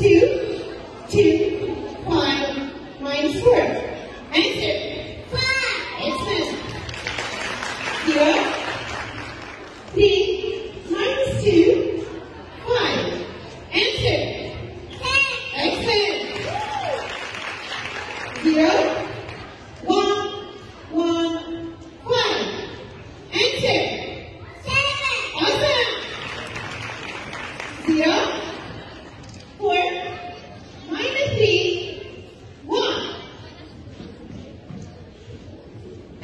two, two, five, minus.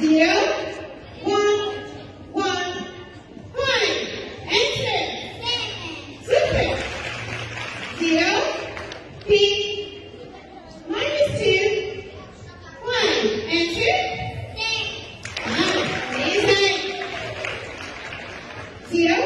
zero, one, one, one. Enter. Super. Zero, B, minus two, one. Enter. Wow, amazing. Zero,